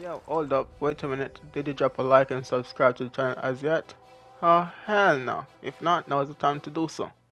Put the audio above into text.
Yo, hold up, wait a minute. Did you drop a like and subscribe to the channel as yet? Oh, hell no. If not, now is the time to do so.